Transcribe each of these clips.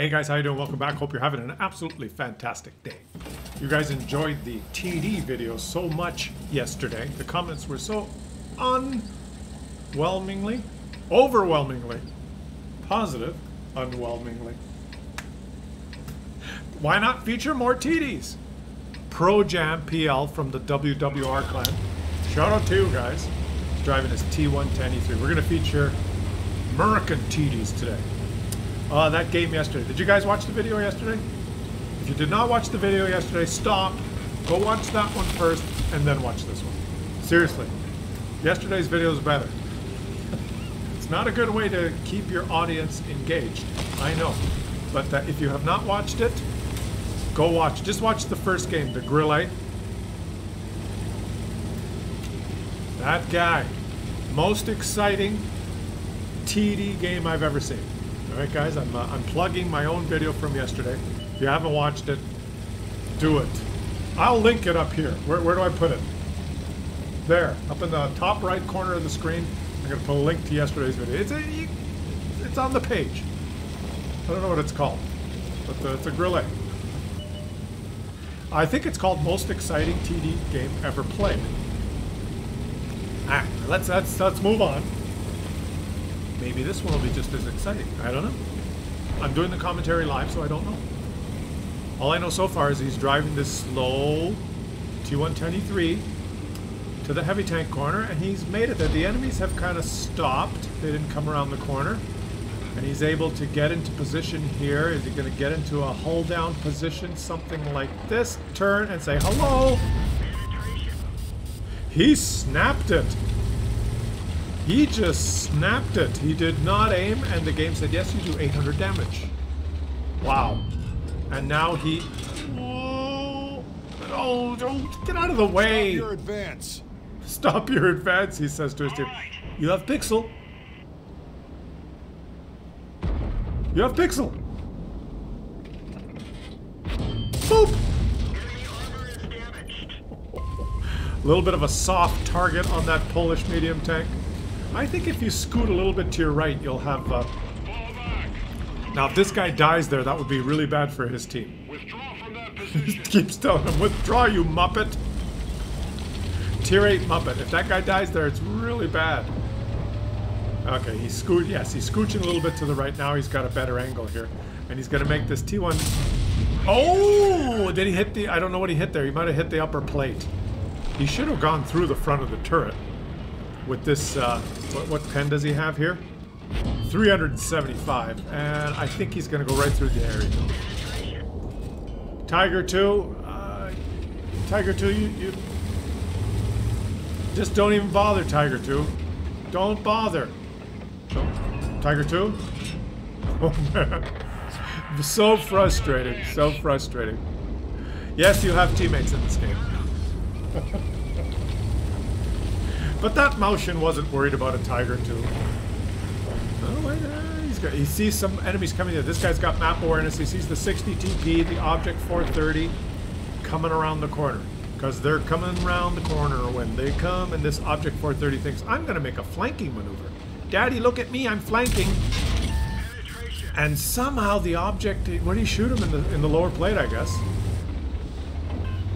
Hey guys, how you doing? Welcome back. Hope you're having an absolutely fantastic day. You guys enjoyed the TD video so much yesterday. The comments were so unwhelmingly, overwhelmingly positive, unwhelmingly. Why not feature more TDs? Pro Jam PL from the WWR clan. Shout out to you guys. Driving his T110E3. We're going to feature American TDs today. Uh, that game yesterday. Did you guys watch the video yesterday? If you did not watch the video yesterday, stop. Go watch that one first, and then watch this one. Seriously. Yesterday's video is better. it's not a good way to keep your audience engaged. I know. But if you have not watched it, go watch. Just watch the first game, the Grille. That guy. Most exciting TD game I've ever seen. Alright guys, I'm, uh, I'm plugging my own video from yesterday. If you haven't watched it, do it. I'll link it up here. Where, where do I put it? There, up in the top right corner of the screen. I'm going to put a link to yesterday's video. It's, a, it's on the page. I don't know what it's called, but the, it's a grille. I think it's called most exciting TD game ever played. All right, let's let's let's move on. Maybe this one will be just as exciting. I don't know. I'm doing the commentary live, so I don't know. All I know so far is he's driving this slow T110E3 to the heavy tank corner, and he's made it there. The enemies have kind of stopped. They didn't come around the corner. And he's able to get into position here. Is he going to get into a hold down position, something like this? Turn and say hello. He snapped it. He just snapped it. He did not aim, and the game said, yes, you do 800 damage. Wow. And now he... Oh, oh, don't get out of the way. Stop your advance. Stop your advance, he says to his team. You have Pixel. You have Pixel. Boop. A little bit of a soft target on that Polish medium tank. I think if you scoot a little bit to your right, you'll have... Uh... Now, if this guy dies there, that would be really bad for his team. he keeps telling him, withdraw, you muppet. Tier 8 muppet. If that guy dies there, it's really bad. Okay, he's scoot. Yes, he's scooching a little bit to the right now. He's got a better angle here. And he's going to make this T1... Oh! Did he hit the... I don't know what he hit there. He might have hit the upper plate. He should have gone through the front of the turret with this, uh, what, what pen does he have here? 375, and I think he's going to go right through the area. Tiger 2, uh, Tiger 2, you, you, just don't even bother, Tiger 2. Don't bother. Tiger 2? Oh man. so frustrating, so frustrating. Yes, you have teammates in this game. But that motion wasn't worried about a Tiger 2. Oh, uh, he's got, he sees some enemies coming in. This guy's got map awareness. He sees the 60 TP, the Object 430 coming around the corner. Because they're coming around the corner when they come, and this Object 430 thinks, I'm going to make a flanking maneuver. Daddy, look at me, I'm flanking. And somehow the object, what did he shoot him in the, in the lower plate, I guess?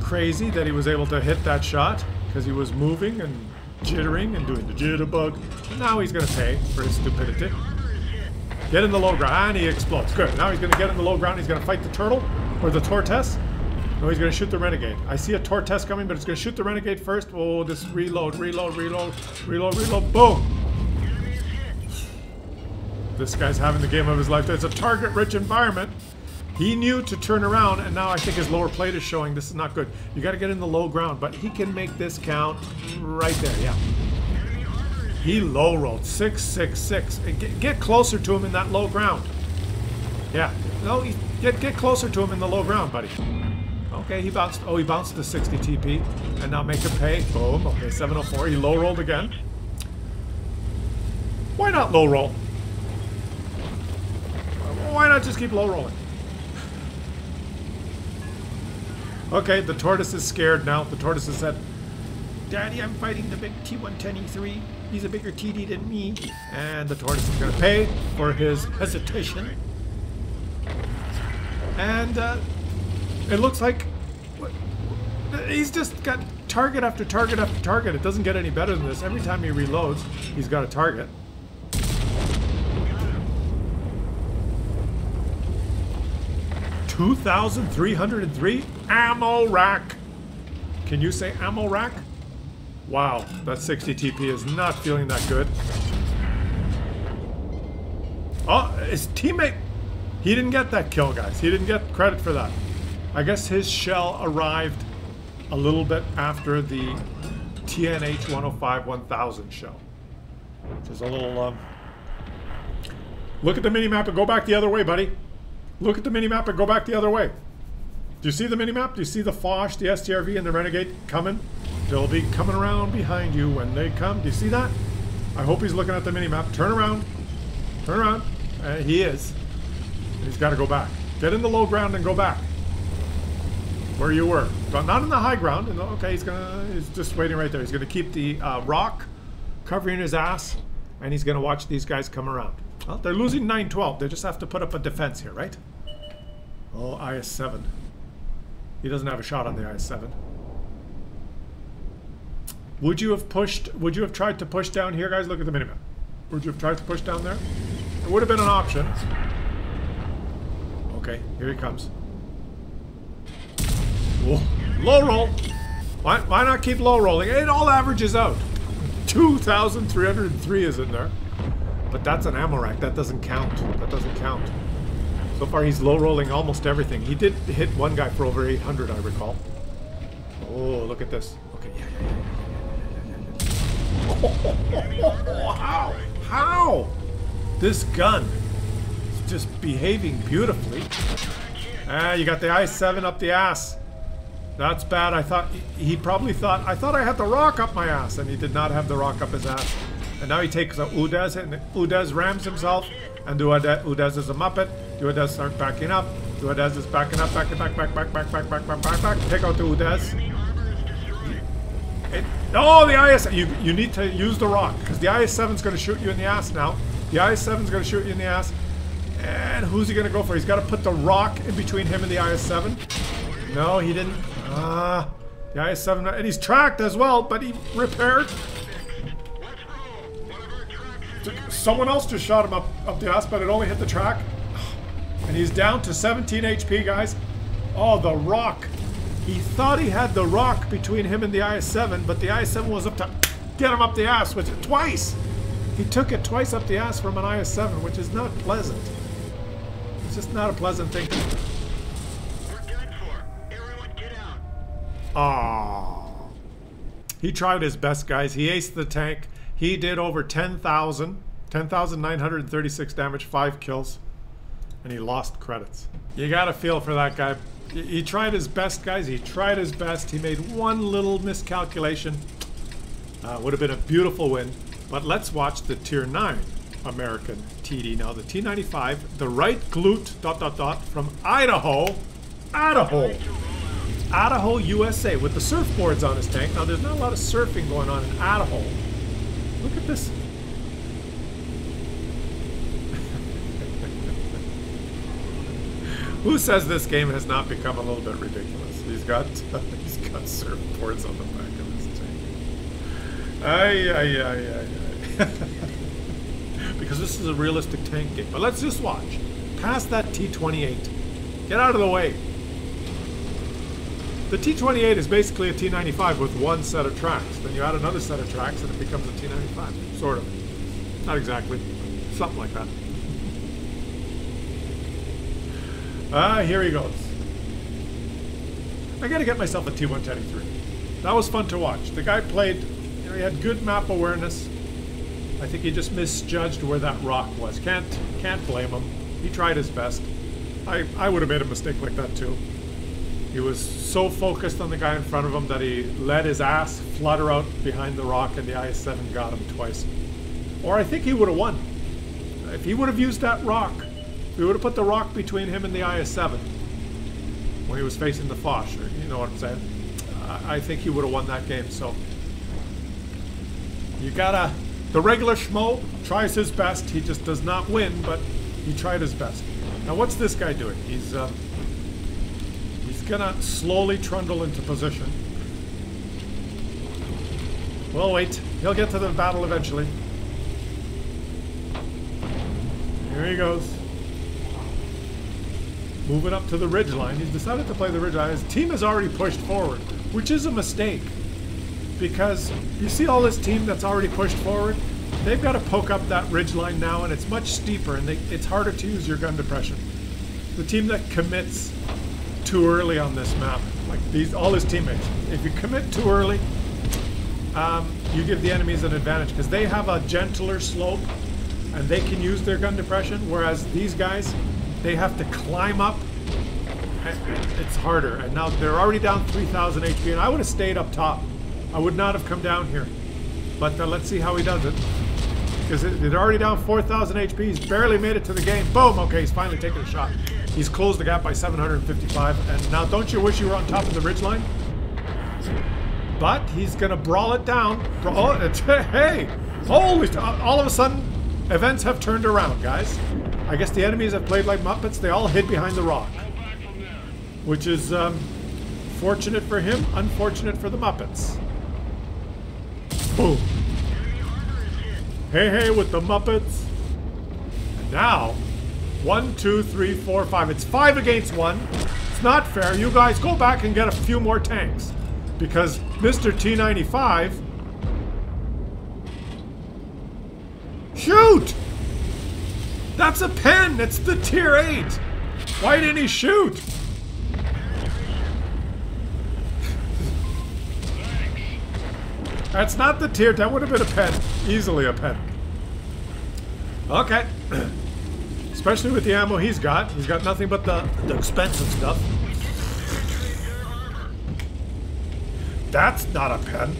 Crazy that he was able to hit that shot because he was moving and jittering and doing the jitterbug. And now he's going to pay for his stupidity. Get in the low ground, and he explodes. Good. Now he's going to get in the low ground. He's going to fight the turtle or the Tortes. No, he's going to shoot the renegade. I see a Tortes coming, but it's going to shoot the renegade first. Oh, this reload, reload, reload, reload, reload. Boom. This guy's having the game of his life. It's a target-rich environment. He knew to turn around, and now I think his lower plate is showing this is not good. You got to get in the low ground, but he can make this count right there, yeah. He low rolled, 666. Get, get closer to him in that low ground. Yeah, no, get, get closer to him in the low ground, buddy. Okay, he bounced, oh, he bounced to 60 TP, and now make him pay. Boom, okay, 704, he low rolled again. Why not low roll? Why not just keep low rolling? Okay, the tortoise is scared now. The tortoise has said, Daddy, I'm fighting the big T110E3. He's a bigger TD than me. And the tortoise is going to pay for his hesitation. And uh, it looks like he's just got target after target after target. It doesn't get any better than this. Every time he reloads, he's got a target. Two thousand three hundred and three ammo rack. Can you say ammo rack? Wow, that 60 TP is not feeling that good. Oh, his teammate, he didn't get that kill, guys. He didn't get credit for that. I guess his shell arrived a little bit after the TNH 105 1000 shell. Which is a little, um... Look at the minimap and go back the other way, buddy. Look at the minimap and go back the other way. Do you see the minimap? Do you see the Foch, the STRV, and the Renegade coming? They'll be coming around behind you when they come. Do you see that? I hope he's looking at the minimap. Turn around. Turn around. Uh, he is. He's got to go back. Get in the low ground and go back. Where you were. But not in the high ground. Okay, he's gonna. He's just waiting right there. He's gonna keep the uh, rock covering his ass, and he's gonna watch these guys come around. Well, they're losing 9-12. They just have to put up a defense here, right? Oh, IS-7. He doesn't have a shot on the IS-7. Would you have pushed, would you have tried to push down here, guys? Look at the minimap. Would you have tried to push down there? It would have been an option. Okay, here he comes. Whoa. Low roll! Why, why not keep low rolling? It all averages out. 2,303 is in there. But that's an ammo rack. That doesn't count. That doesn't count. So far, he's low rolling almost everything. He did hit one guy for over 800, I recall. Oh, look at this. Okay, yeah, yeah, yeah, how? How? This gun is just behaving beautifully. Ah, you got the IS-7 up the ass. That's bad. I thought he probably thought I thought I had the rock up my ass, and he did not have the rock up his ass. And now he takes a UDES and UDES rams himself, and UDES is a muppet. UDES starts backing up. UDES is backing up, backing back, back, back, back, back, back, back, back, back. Take out the UDES. Oh, the IS. You you need to use the rock because the IS-7 is going to shoot you in the ass now. The IS-7 is going to shoot you in the ass. And who's he going to go for? He's got to put the rock in between him and the IS-7. No, he didn't. Ah, the IS-7, and he's tracked as well, but he repaired. Someone else just shot him up, up the ass, but it only hit the track. And he's down to 17 HP, guys. Oh, the rock. He thought he had the rock between him and the IS-7, but the IS-7 was up to get him up the ass, which twice. He took it twice up the ass from an IS-7, which is not pleasant. It's just not a pleasant thing. We're done for. Everyone get out. Ah. He tried his best, guys. He aced the tank. He did over 10,000, 10,936 damage, 5 kills, and he lost credits. You gotta feel for that guy. He tried his best, guys. He tried his best. He made one little miscalculation. Uh, would have been a beautiful win. But let's watch the Tier 9 American TD. Now, the T95, the right glute, dot, dot, dot, from Idaho. Idaho! Idaho, USA, with the surfboards on his tank. Now, there's not a lot of surfing going on in Idaho. Look at this. Who says this game has not become a little bit ridiculous? He's got he's got surfboards on the back of his tank. Ay ay ay ay ay. because this is a realistic tank game. But let's just watch. Pass that T28. Get out of the way. The T28 is basically a T95 with one set of tracks. Then you add another set of tracks and it becomes a T95. Sort of. Not exactly. Something like that. Ah, here he goes. I gotta get myself a T123. That was fun to watch. The guy played, you know, he had good map awareness. I think he just misjudged where that rock was. Can't can't blame him. He tried his best. I, I would have made a mistake like that too. He was so focused on the guy in front of him that he let his ass flutter out behind the rock and the IS-7 got him twice. Or I think he would have won. If he would have used that rock, he would have put the rock between him and the IS-7 when he was facing the Foch, or you know what I'm saying, I think he would have won that game. So you gotta, the regular schmo tries his best. He just does not win, but he tried his best. Now what's this guy doing? He's uh, He's gonna slowly trundle into position. We'll wait. He'll get to the battle eventually. Here he goes. Moving up to the ridge line. He's decided to play the ridge line. His team has already pushed forward, which is a mistake. Because you see all this team that's already pushed forward? They've got to poke up that ridge line now, and it's much steeper, and they, it's harder to use your gun depression. The team that commits too early on this map, like these, all his teammates, if you commit too early, um, you give the enemies an advantage because they have a gentler slope and they can use their gun depression, whereas these guys, they have to climb up. It's harder, and now they're already down 3,000 HP, and I would have stayed up top. I would not have come down here. But uh, let's see how he does it. Because they're already down 4,000 HP. He's barely made it to the game. Boom! Okay, he's finally taken a shot. He's closed the gap by 755. And now, don't you wish you were on top of the ridgeline? But he's going to brawl it down. Brawl it. Hey! Holy... All of a sudden, events have turned around, guys. I guess the enemies have played like Muppets. They all hid behind the rock. Which is um, fortunate for him, unfortunate for the Muppets. Boom. Hey, hey, with the Muppets. And now, one, two, three, four, five. It's five against one. It's not fair. You guys go back and get a few more tanks. Because Mr. T95... Shoot! That's a pen! It's the tier 8! Why didn't he shoot? That's not the tier. That would have been a pen. Easily a pen. Okay. Especially with the ammo he's got. He's got nothing but the, the expensive stuff. That's not a pen.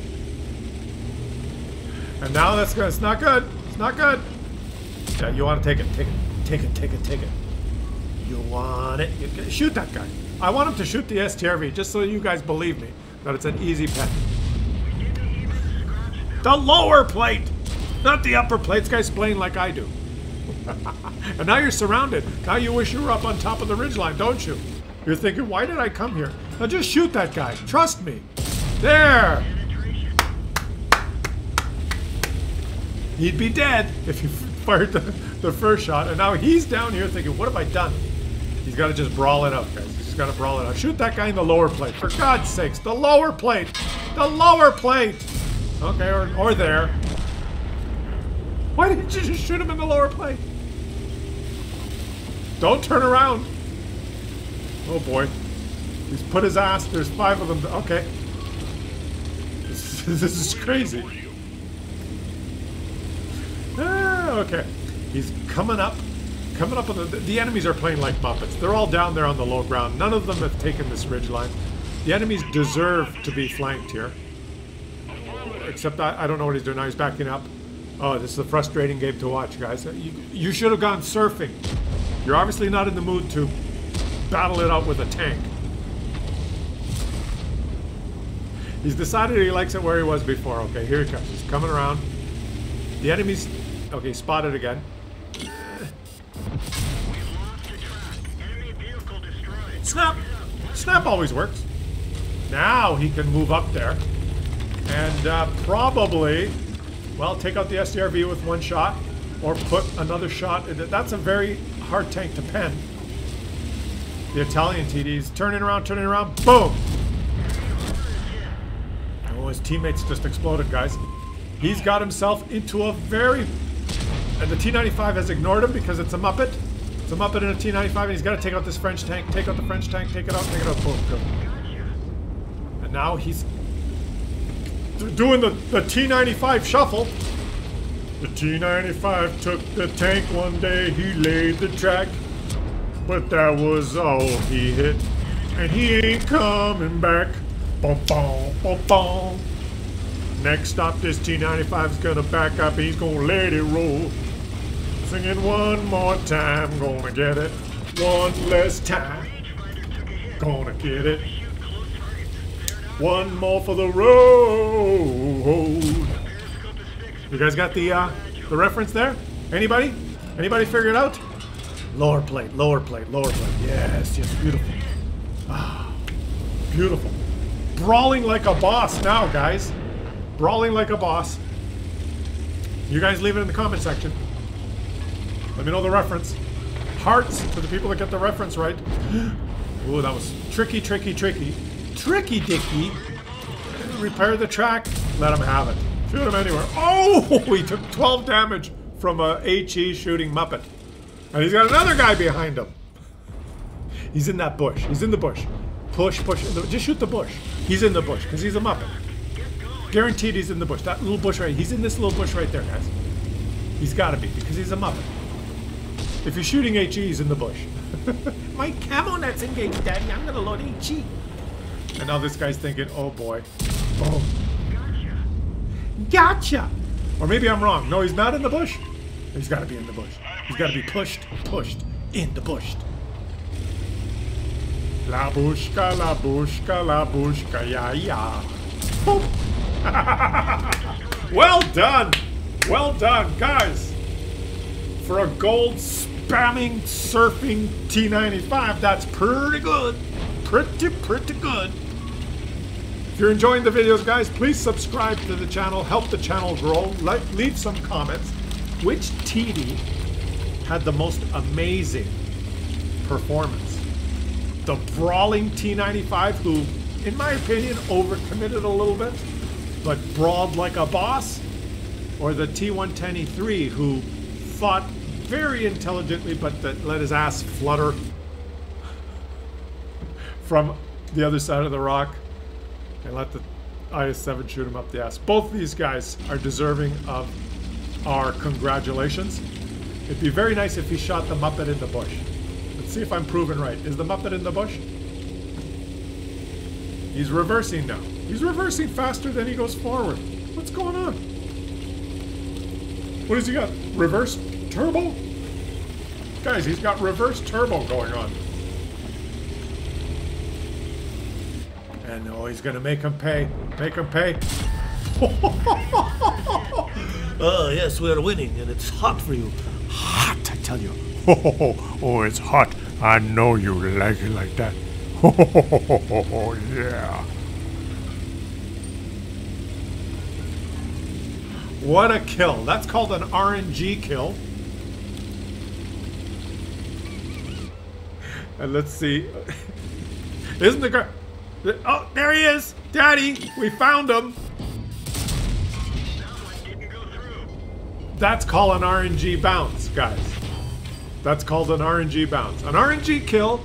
And now that's good. It's not good. It's not good. Yeah, you want to take it. Take it. Take it. Take it. Take it. You want it. You, shoot that guy. I want him to shoot the STRV just so you guys believe me that it's an easy pen. The lower plate! Not the upper plate. This guy's playing like I do. and now you're surrounded. Now you wish you were up on top of the ridgeline, don't you? You're thinking, why did I come here? Now just shoot that guy. Trust me. There! He'd be dead if you fired the, the first shot. And now he's down here thinking, what have I done? He's got to just brawl it out, guys. He's got to brawl it out. Shoot that guy in the lower plate. For God's sakes, the lower plate! The lower plate! Okay, or, or there. Why didn't you just shoot him in the lower plate? Don't turn around. Oh boy. He's put his ass. There's five of them. Okay. This, this is crazy. Ah, Oh, okay. He's coming up. Coming up on the... The enemies are playing like Muppets. They're all down there on the low ground. None of them have taken this ridge line. The enemies deserve to be flanked here except I, I don't know what he's doing now. He's backing up. Oh, this is a frustrating game to watch, guys. You, you should have gone surfing. You're obviously not in the mood to battle it out with a tank. He's decided he likes it where he was before. Okay, here he comes. He's coming around. The enemy's... Okay, spotted again. Snap! Snap always works. Now he can move up there. And uh, probably, well, take out the STRV with one shot or put another shot. That's a very hard tank to pen. The Italian TD's turning around, turning around, boom! Oh, his teammates just exploded, guys. He's got himself into a very... And the T-95 has ignored him because it's a Muppet. It's a Muppet in a T-95, and he's got to take out this French tank. Take out the French tank, take it out, take it out, boom, go. And now he's doing the, the T-95 shuffle. The T-95 took the tank one day, he laid the track. But that was all he hit. And he ain't coming back. Boom, boom, boom, boom. Next stop, this T-95 is gonna back up. He's gonna let it roll. Singing one more time, gonna get it. One less time, gonna get it. One more for the road. You guys got the uh, the reference there? Anybody? Anybody figure it out? Lower plate, lower plate, lower plate. Yes, yes, beautiful. Ah. Beautiful. Brawling like a boss now, guys. Brawling like a boss. You guys leave it in the comment section. Let me know the reference. Hearts for the people that get the reference right. Ooh, that was tricky, tricky, tricky. Tricky Dicky. Repair the track. Let him have it. Shoot him anywhere. Oh, he took 12 damage from a HE shooting Muppet. And he's got another guy behind him. He's in that bush. He's in the bush. Push, push. Just shoot the bush. He's in the bush because he's a Muppet. Guaranteed he's in the bush. That little bush right. He's in this little bush right there, guys. He's got to be because he's a Muppet. If you're shooting he's in the bush. My camo net's engaged, Daddy. I'm gonna load HE. And now this guy's thinking, oh boy. Oh. Gotcha! Or maybe I'm wrong. No, he's not in the bush. He's got to be in the bush. He's got to be pushed, pushed, in the bush. La bushka, la bushka, la bushka, ya ya. well done! Well done, guys! For a gold spamming surfing T95, that's pretty good. Pretty, pretty good. If you're enjoying the videos, guys, please subscribe to the channel, help the channel grow, Let, leave some comments. Which TD had the most amazing performance? The brawling T95, who, in my opinion, overcommitted a little bit, but brawled like a boss? Or the T110E3, who fought very intelligently, but that let his ass flutter from the other side of the rock? and let the IS-7 shoot him up the ass. Both these guys are deserving of our congratulations. It'd be very nice if he shot the Muppet in the bush. Let's see if I'm proven right. Is the Muppet in the bush? He's reversing now. He's reversing faster than he goes forward. What's going on? What has he got? Reverse turbo? Guys, he's got reverse turbo going on. And oh, he's gonna make him pay. Make him pay. oh, yes, we're winning, and it's hot for you. Hot, I tell you. Oh, oh, it's hot. I know you like it like that. Oh, yeah. What a kill. That's called an RNG kill. And let's see. Isn't the guy... Oh, there he is! Daddy! We found him! That's called an RNG bounce, guys. That's called an RNG bounce. An RNG kill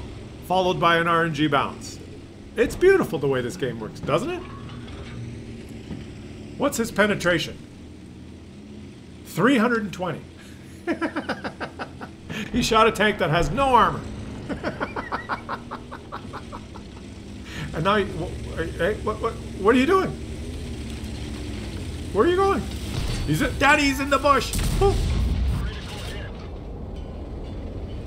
followed by an RNG bounce. It's beautiful the way this game works, doesn't it? What's his penetration? 320. he shot a tank that has no armor. And now, hey, what, what, what are you doing? Where are you going? He's in, Daddy's in the bush. Oh.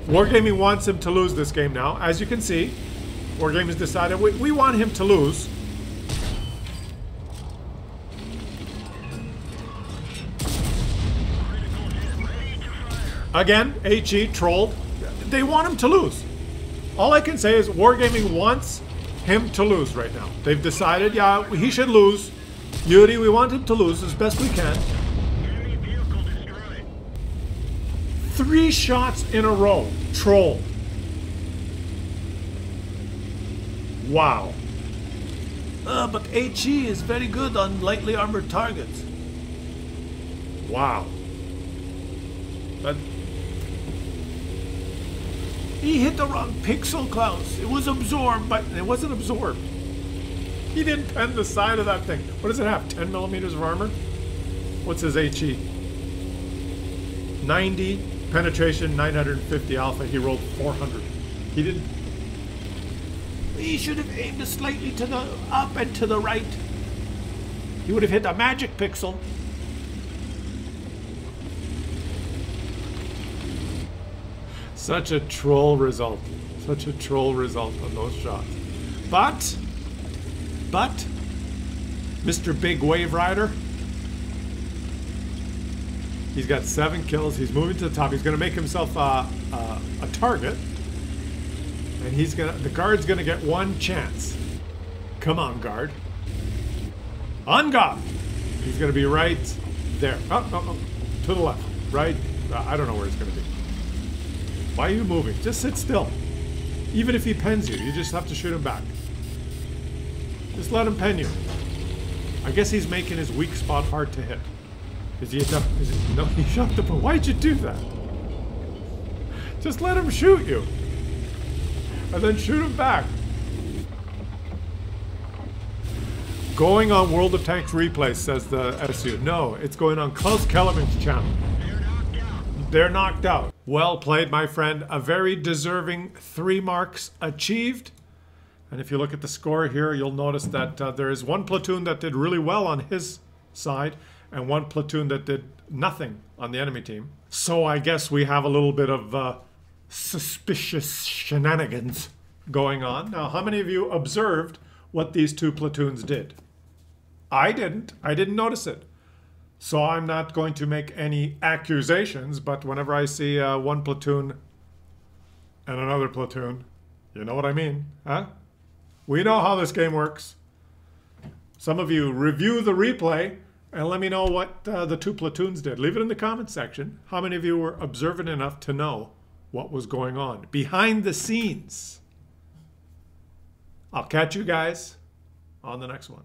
Wargaming wants him to lose this game now. As you can see, Wargaming has decided we, we want him to lose. Again, HE trolled. They want him to lose. All I can say is Wargaming wants him to lose right now. They've decided, yeah, he should lose. Yuri, we want him to lose as best we can. Three shots in a row. Troll. Wow. Uh, but HE is very good on lightly armored targets. Wow. But he hit the wrong pixel, Claus. It was absorbed, but it wasn't absorbed. He didn't pen the side of that thing. What does it have? 10 millimeters of armor? What's his HE? 90 penetration, 950 alpha. He rolled 400. He didn't. He should have aimed slightly to the up and to the right. He would have hit the magic pixel. Such a troll result. Such a troll result on those shots. But, but, Mr. Big Wave Rider, he's got seven kills. He's moving to the top. He's going to make himself a, a, a target. And he's going to, the guard's going to get one chance. Come on, guard. On guard. He's going to be right there. Oh, oh, oh. To the left. Right. Uh, I don't know where he's going to be. Why are you moving? Just sit still. Even if he pens you, you just have to shoot him back. Just let him pen you. I guess he's making his weak spot hard to hit. Is he, is he no, he shot the Why'd you do that? Just let him shoot you. And then shoot him back. Going on World of Tanks replay, says the SU. No, it's going on Claus Kellerman's channel. They're knocked out. Well played, my friend. A very deserving three marks achieved. And if you look at the score here, you'll notice that uh, there is one platoon that did really well on his side and one platoon that did nothing on the enemy team. So I guess we have a little bit of uh, suspicious shenanigans going on. Now, how many of you observed what these two platoons did? I didn't. I didn't notice it. So I'm not going to make any accusations, but whenever I see uh, one platoon and another platoon, you know what I mean, huh? We know how this game works. Some of you review the replay and let me know what uh, the two platoons did. Leave it in the comments section. How many of you were observant enough to know what was going on behind the scenes? I'll catch you guys on the next one.